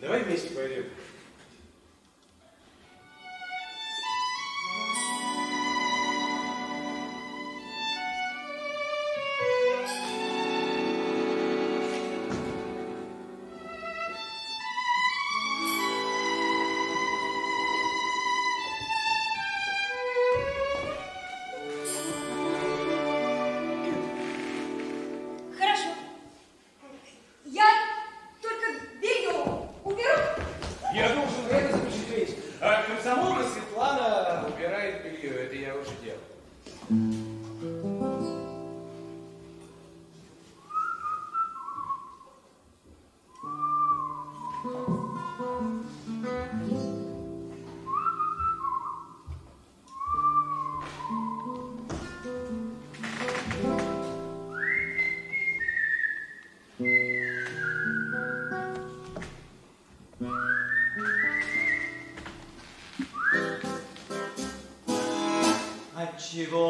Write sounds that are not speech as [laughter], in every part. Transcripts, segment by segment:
Давай вместе пойдем. Отчего ты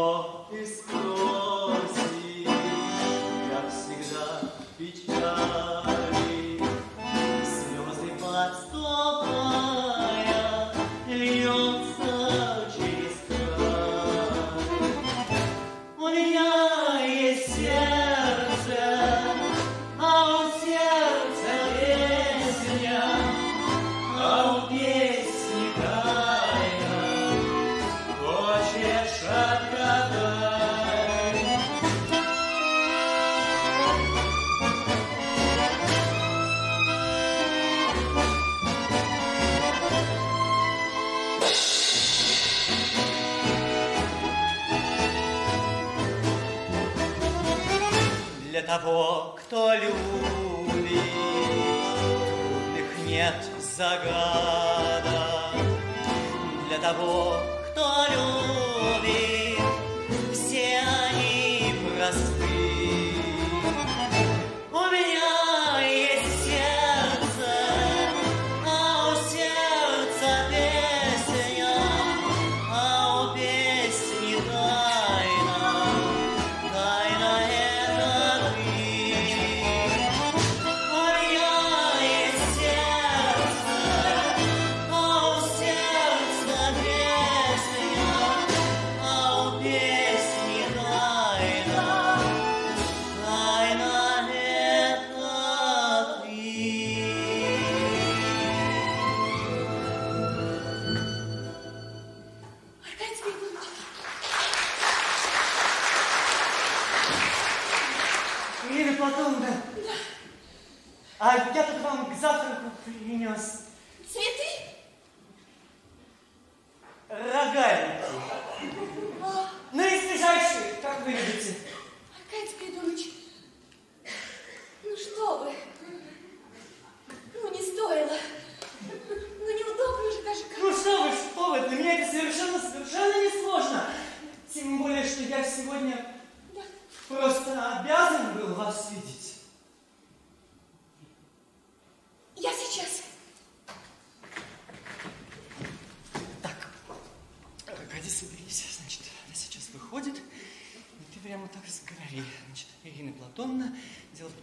того, кто любит, трудных нет загадок. Для того, кто любит,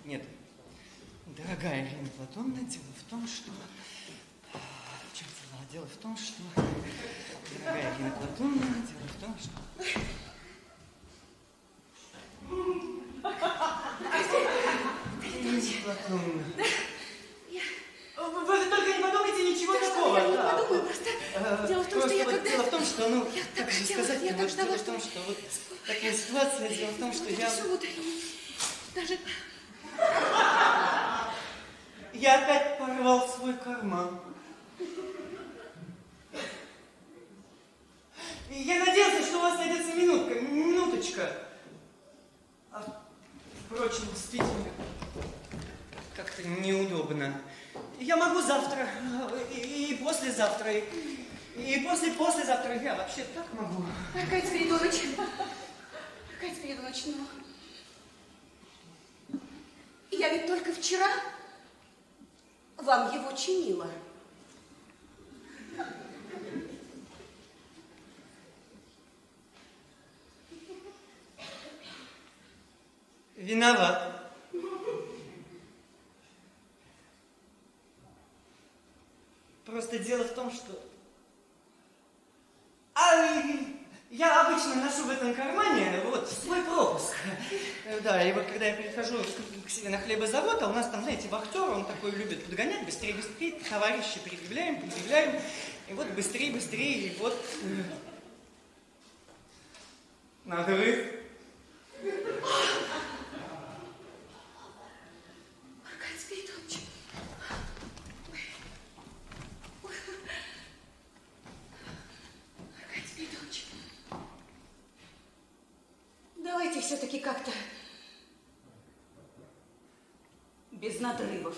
Нет, дорогая Ирина Платоновна, дело в том, что... В чем дело? Дело в том, что... Дорогая Ирина Платоновна, дело в том, что... Ирина Платоновна. Вы, только не подумайте ничего Да такого. я не да. подумаю, просто Э, дело в том, что я вот когда- Дело в том, что, ну, Я как так же хотела, сказать, я так ждала, дело в том, что- вот такая ситуация, дело в том, что Вот я... вот, даже я опять порвал свой карман. Я надеялся, что у вас найдется минутка, минуточка. А, впрочем, действительно, как-то неудобно. Я могу завтра, и, и послезавтра, и, и после послезавтра. Я вообще так могу. Аркадий Спиридонович, Аркадий Спиридонович, ну... Я ведь только вчера вам его чинила. Виноват. Просто дело в том, что... Ай! Я обычно ношу в этом кармане вот свой пропуск. Э, да, и вот когда я прихожу к себе на хлебозавод, а у нас там, знаете, вахтер, он такой любит подгонять, быстрее, быстрее, товарищи предъявляем, предъявляем, и вот быстрее, быстрее, и вот... Надо вы. надрывов.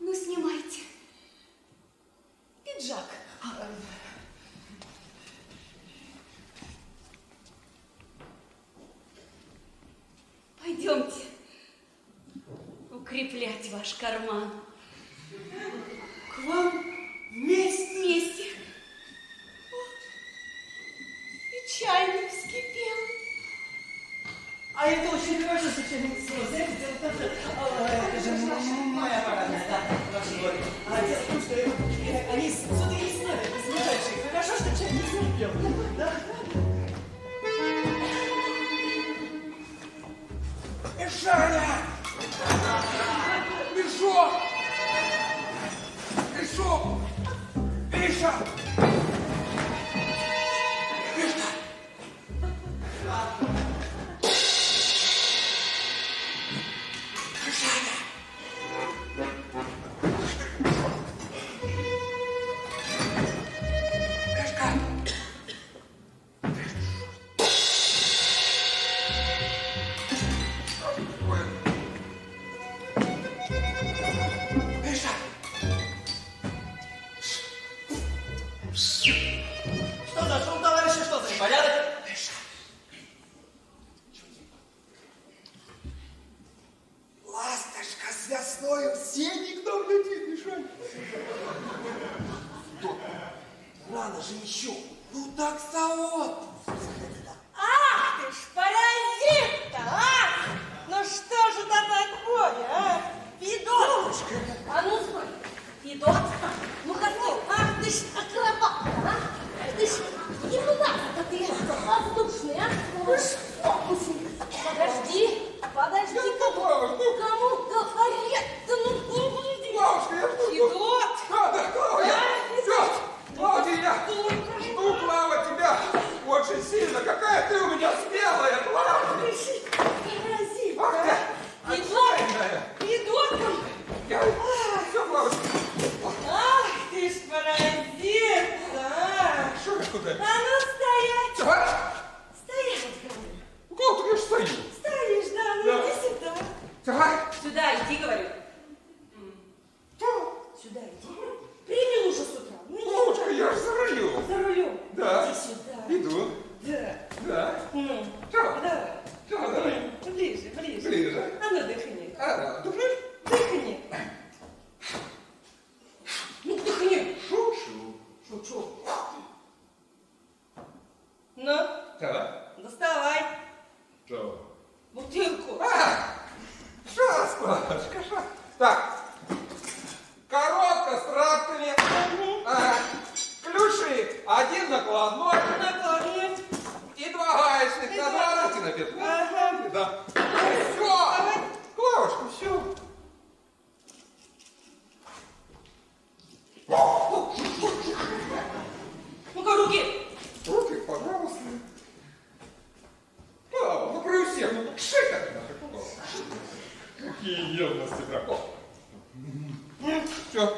Ну, снимайте. Пиджак. А, э, пойдемте укреплять ваш карман. у нас игра. Все.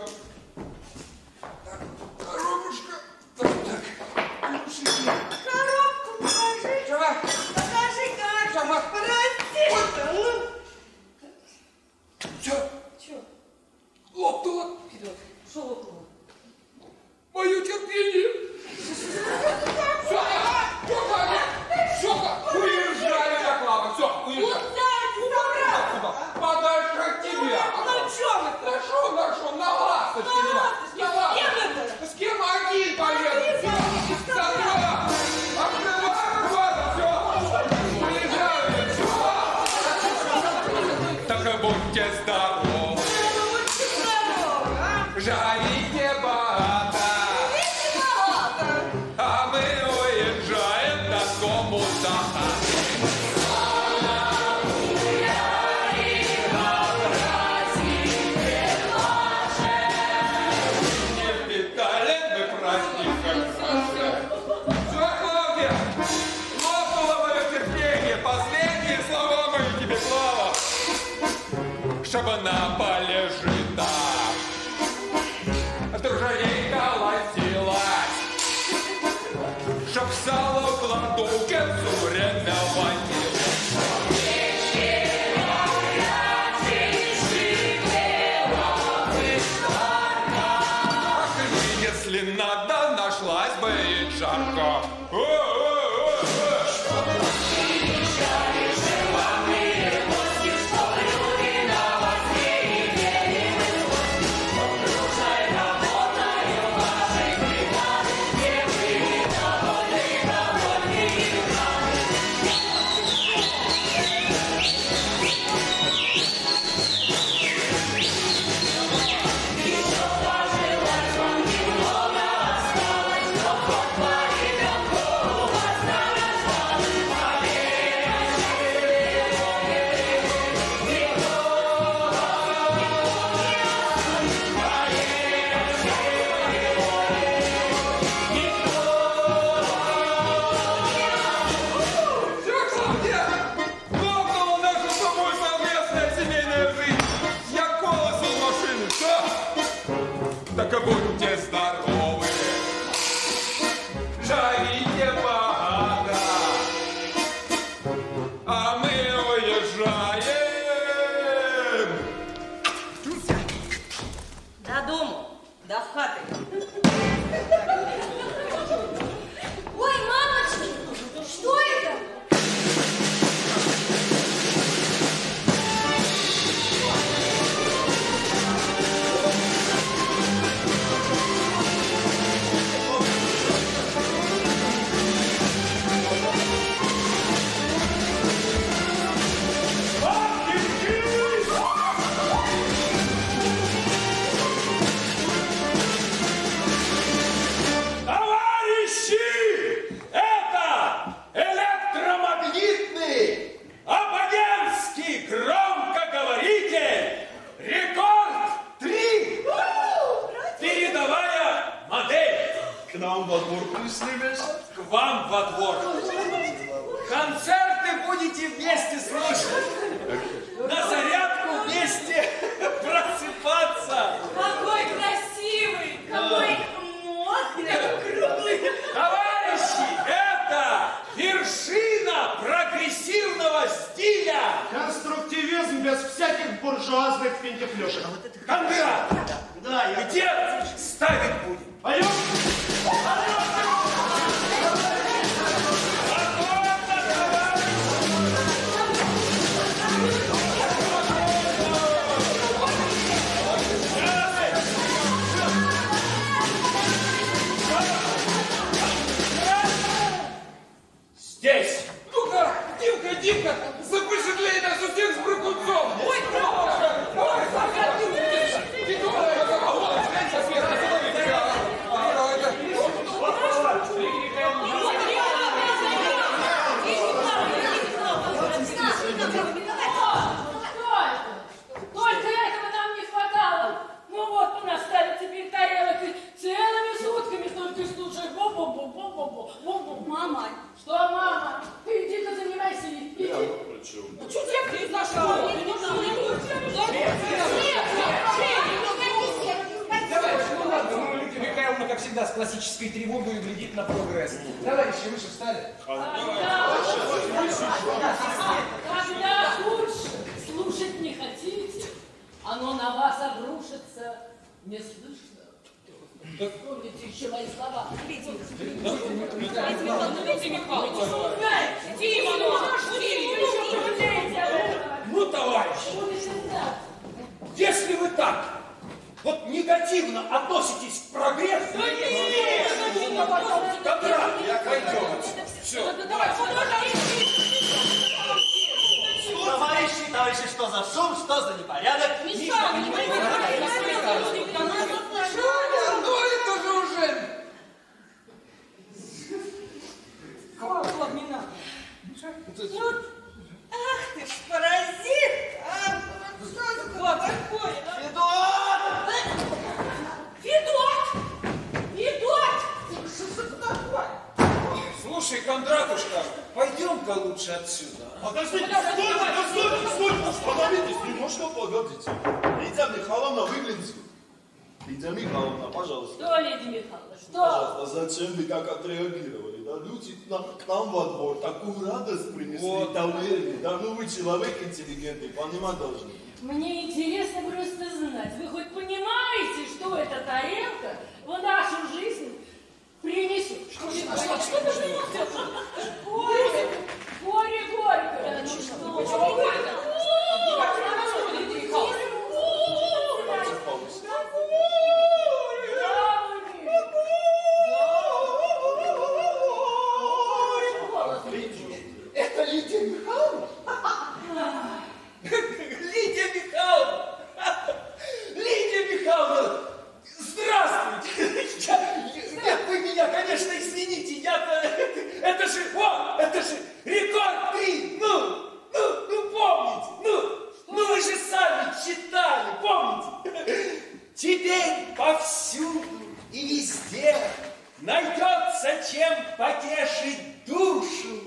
относитесь к прогрессу, да нет, нет, добра не обойдете. Все, давайте. Товарищи, товарищи, что за шум, нам во двор такую радость принесли, Вот. доверие. Да, ну вы человек интеллигентный, понимать должны. Мне интересно просто знать, вы хоть понимаете, что эта тарелка в нашу жизнь принесет? Что, что, что ты принесет? Горе, горе, горе. Ну что, Почему вы? Михайловна! Здравствуйте! Я- Нет, вы меня, конечно, извините, я-то... Это же, о, это же рекорд 3! Ну, ну, ну, помните, ну, ну вы же сами читали, помните? Теперь повсюду и везде найдется чем потешить душу.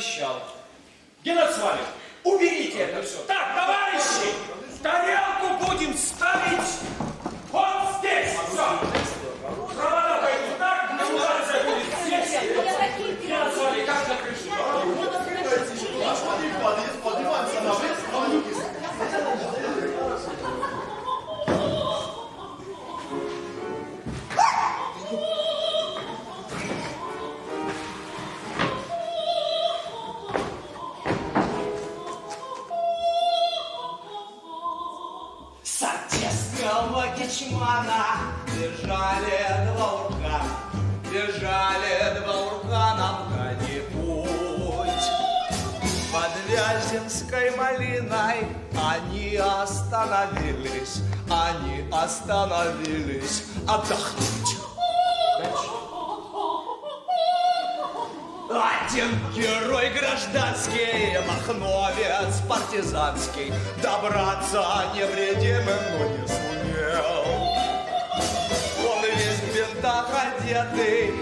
Elisha. Один герой гражданский, махновец партизанский, Добраться невредимым, но не сумел. Он весь в бинтах одетый,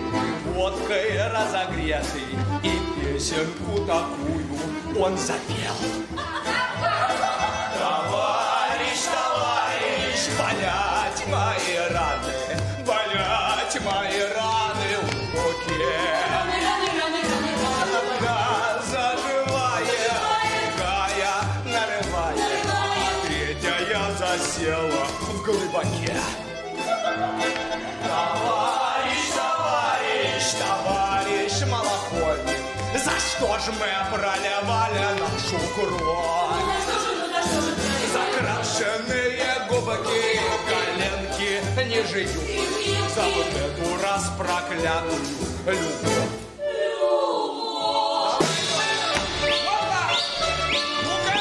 водкой разогретый, И песенку такую он запел. что ж мы проливали нашу кровь? Закрашенные губки, коленки не живут За вот эту распроклятую любовь. Любовь! Ну-ка!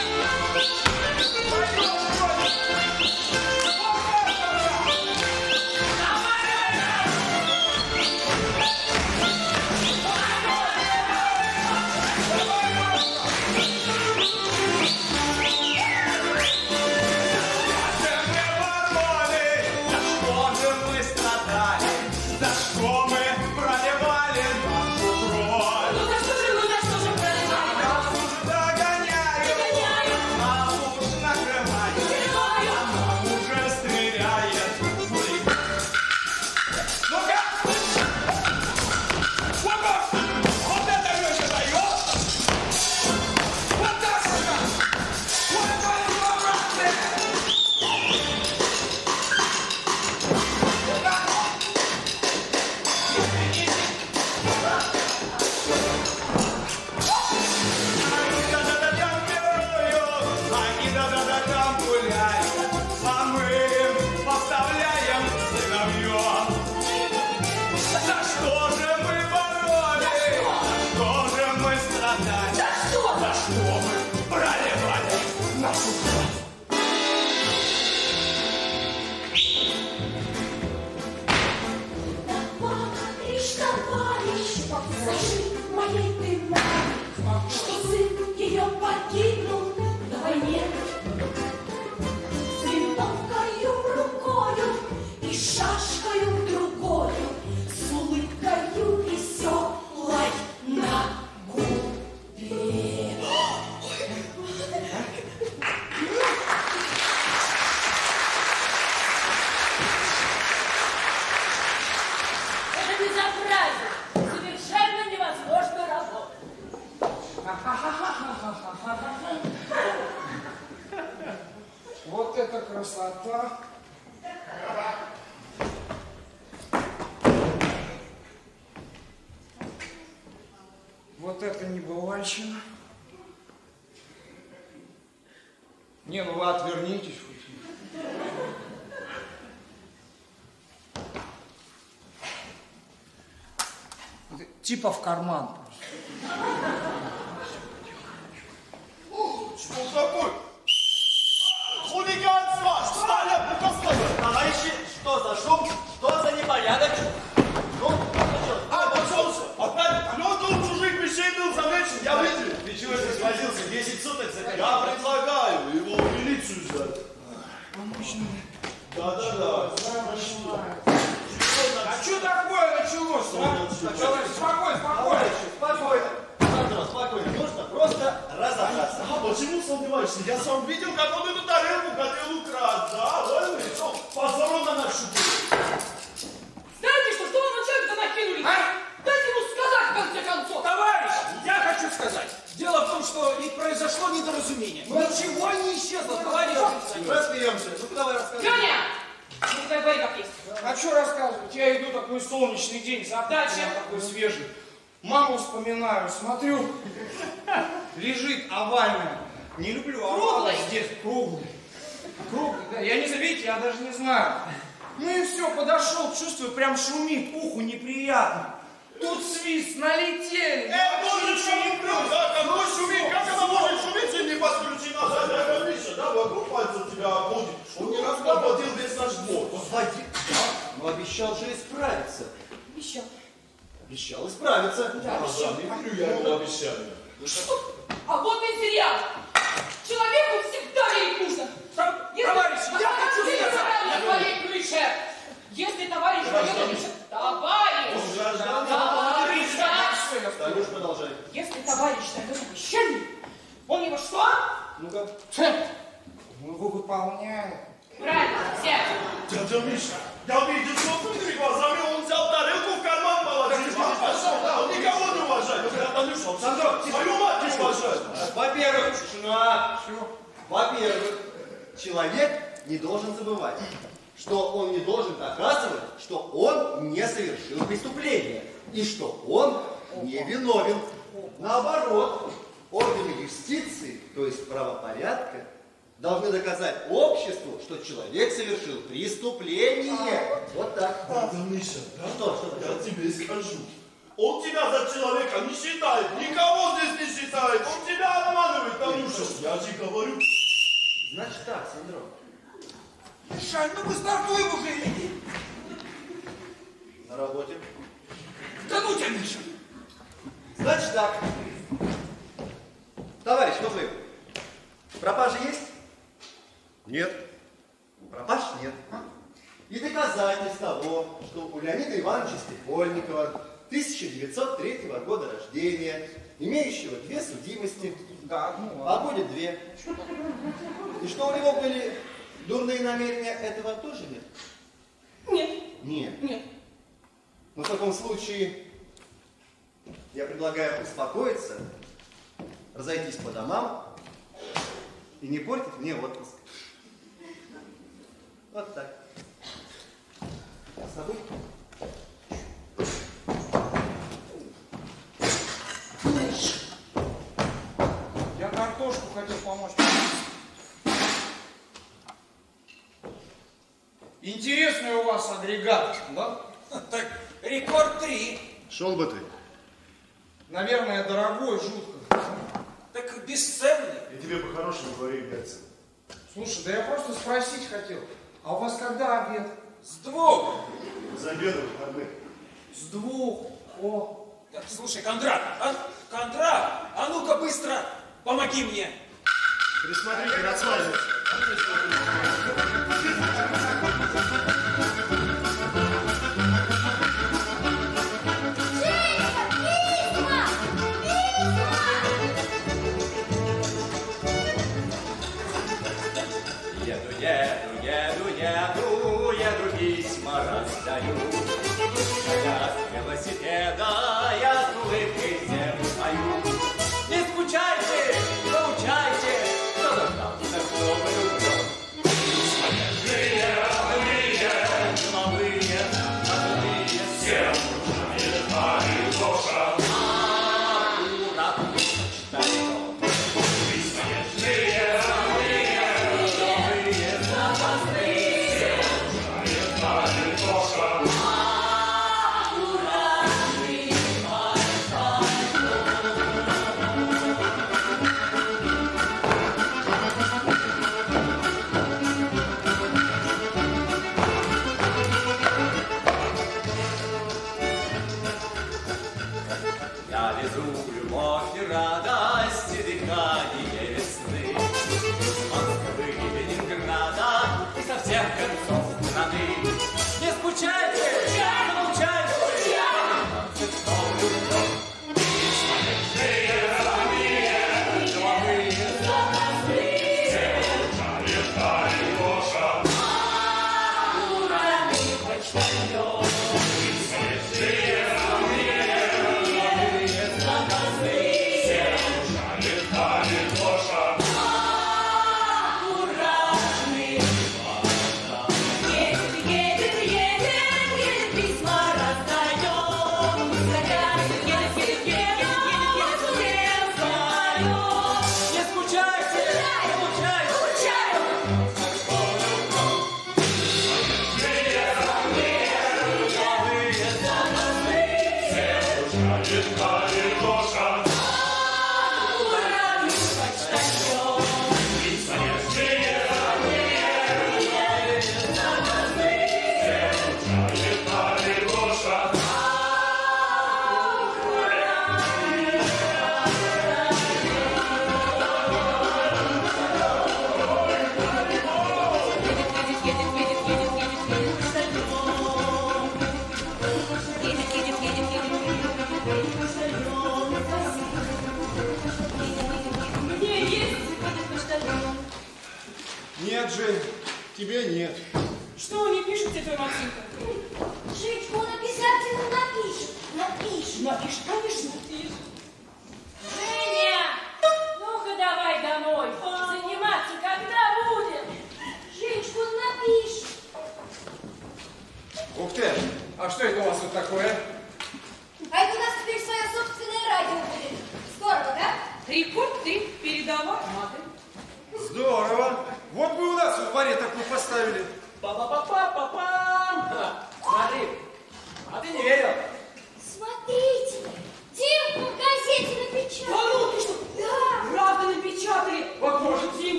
В карман. Что такое? Хулиганство! Стали, ну Товарищи, что за шум? Что за непорядок? Ну, А, пожалуйста, опять кто-то у чужих вещей был замечен, я видел. ты чего здесь возился? 10 суток за Я предлагаю его в милицию сдать. Да-да-да. А что такое началось? а? Товарищ, Спокойно, спокойно. Товарищи, спокойно. Сандро, спокойно. Нужно просто разобраться. А почему сомневаешься? Я сам видел, как он эту тарелку хотел украсть. Да, вон, что, позором на нашу Знаете что, что вы на человека накинули? А? Дайте ему сказать, в конце концов. Товарищ, я хочу сказать. Дело в том, что и произошло недоразумение. Ничего не исчезло, товарищ милиционер. Рассмеемся. Ну-ка давай рассказывай. Леня! Ну, давай говори, как есть. А что рассказывать? Я иду такой солнечный день, завтра Дальше. такой свежий. Маму вспоминаю, смотрю, лежит овальная. Не люблю овалы Круглый. здесь, круглый. Круглый, да. Я не заметил, я даже не знаю. Ну и все, подошел, чувствую, прям шумит, уху неприятно. Тут свист, налетели. Э, может шумит, да, какой шумит? Как она может шуметь, если не подключена задняя крыша, да, вокруг пальца тебя обходит. Он не раз обводил весь наш двор. Господи, ну обещал же исправиться. Еще. Обещал исправиться. Да, обещал. Не верю я ему обещание. А вот и сериал. Человеку всегда верить нужно. Товарищ, я хочу ты сказать. на своей крыше. Если товарищ поет, пишет, товарищ, товарищ, Танюш, продолжай. если товарищ дает обещание, он его что? Ну-ка. Ну, его выполняет. Правильно, все. Дядя Миша, я видел собственными глазами, он взял тарелку в карман Да, он никого не уважает. Я Танюша, он Сандро, свою мать не уважает. Во-первых, тишина. Во-первых, человек не должен забывать, что он не должен доказывать, что он не совершил преступление и что он не виновен. Наоборот, органы юстиции, то есть правопорядка, должны доказать обществу, что человек совершил преступление. Вот так. Дядя Миша, да? Что, что Я тебе скажу. Он тебя за человека не считает, никого здесь не считает, он тебя обманывает, Танюша. Я же говорю. Значит так, Синдром. Мишань, ну мы стартуем уже, иди. На работе. Да ну тебя, Миша. Значит так. Товарищ Козлы, пропажа есть? Нет. Пропаж нет. И доказательств того, что у Леонида Ивановича Степольникова 1903 года рождения, имеющего две судимости, Да, ну а будет две. И что у него были дурные намерения, этого тоже нет? Нет, Нет. нет. Но в таком случае я предлагаю успокоиться, разойтись по домам и не портить мне отпуск. Вот так. С тобой? Интересный у вас агрегат, да? [laughs] Так, рекорд три. Шел бы ты. Наверное, дорогой, жутко. Так бесценный. Я тебе по-хорошему говорю, Герцен. Слушай, да я просто спросить хотел. А у вас когда обед? С двух. За обедом выходных. С двух. О, Так, слушай, Кондрат, а, Кондрат, а ну-ка быстро помоги мне. Присмотрите на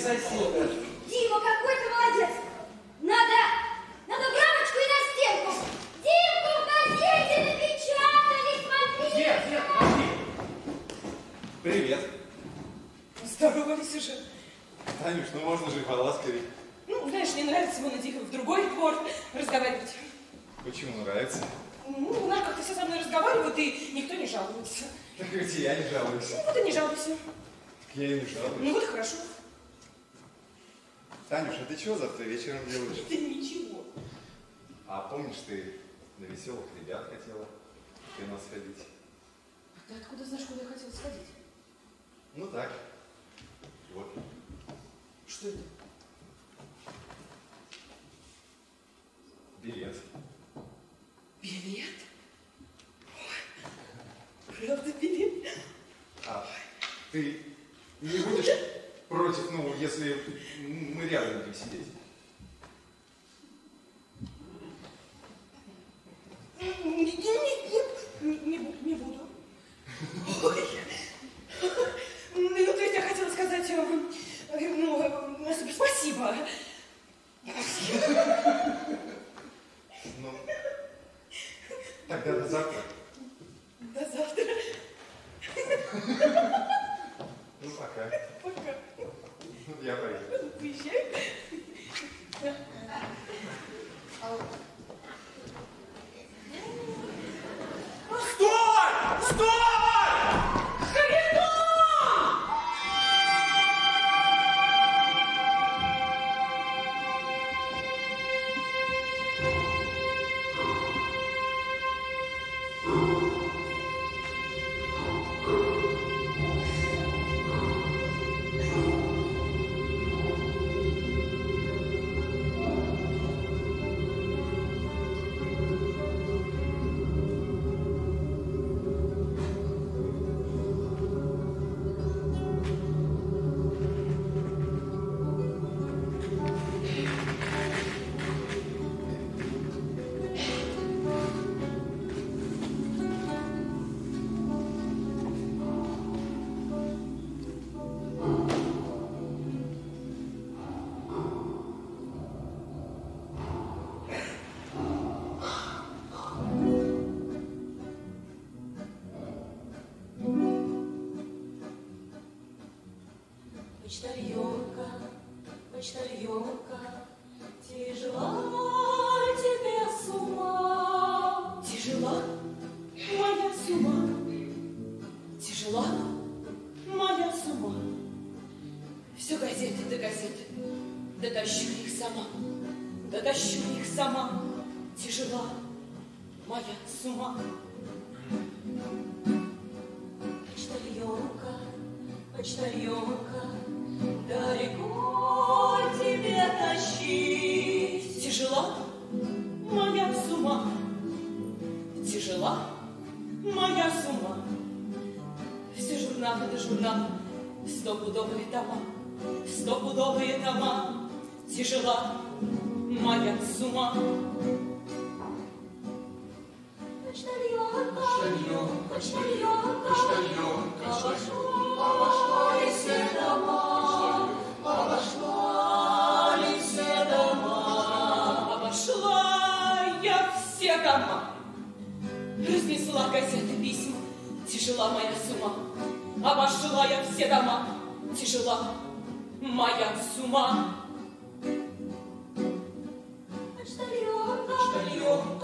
160. на веселых ребят хотела ты нас сходить. А ты откуда знаешь, куда я хотела сходить? Ну так, Почтальон, почтальон, я все дома. Разнесла газеты письма, тяжела моя с ума, обошла я все дома, тяжела моя с ума.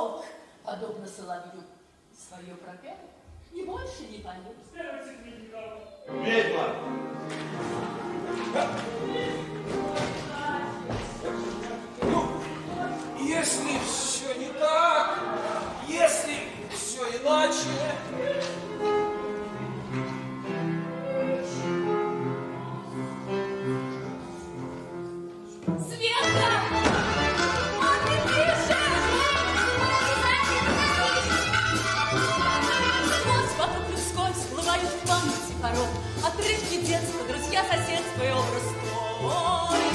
петух, подобно соловью, свое пропел, не больше не поют. Ведьма! Ну, если все не так, если все иначе, меня соседствует образ твой.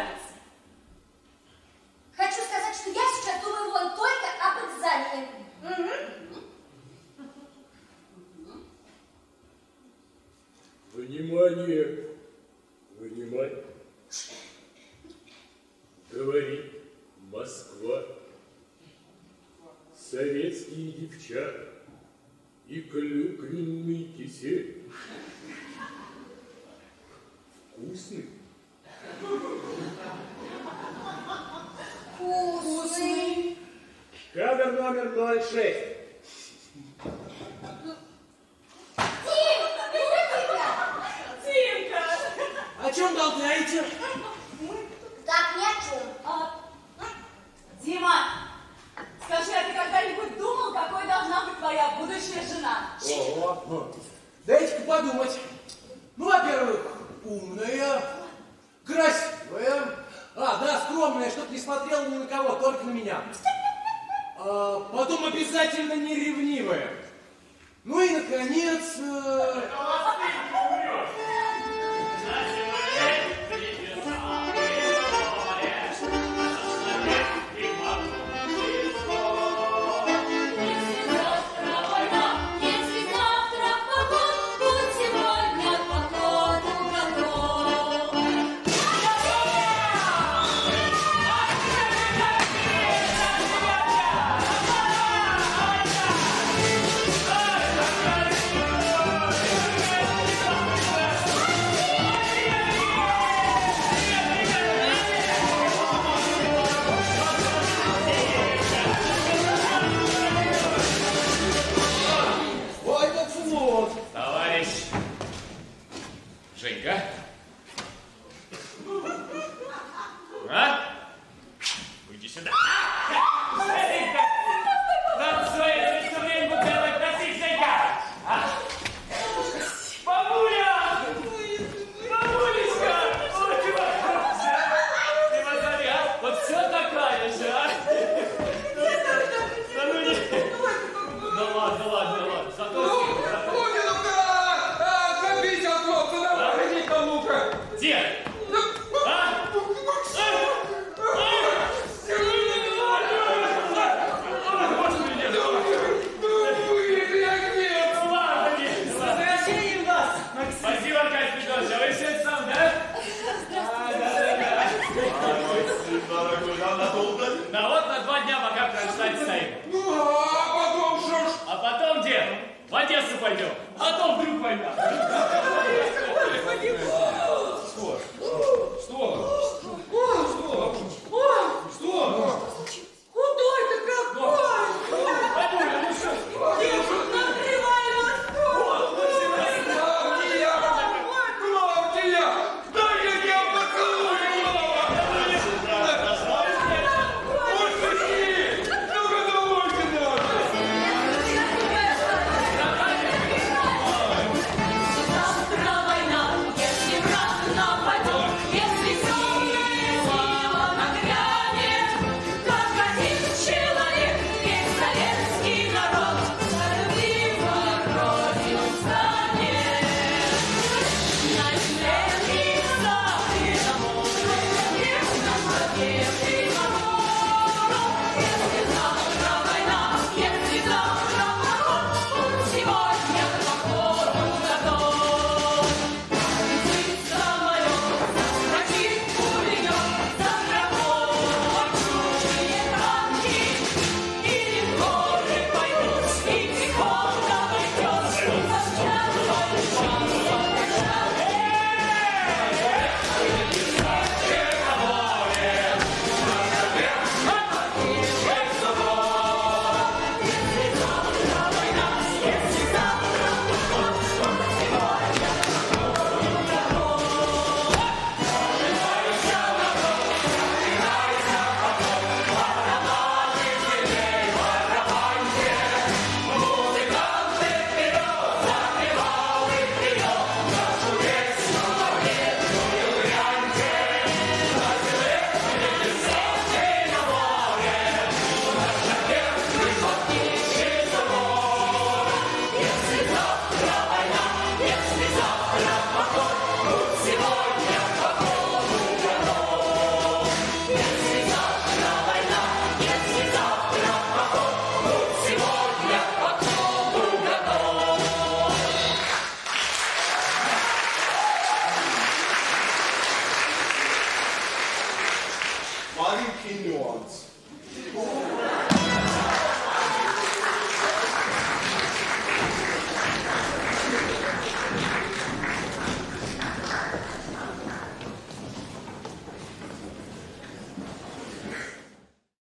нравится. Хочу сказать, что я сейчас думаю вон только об экзамене. Внимание! one.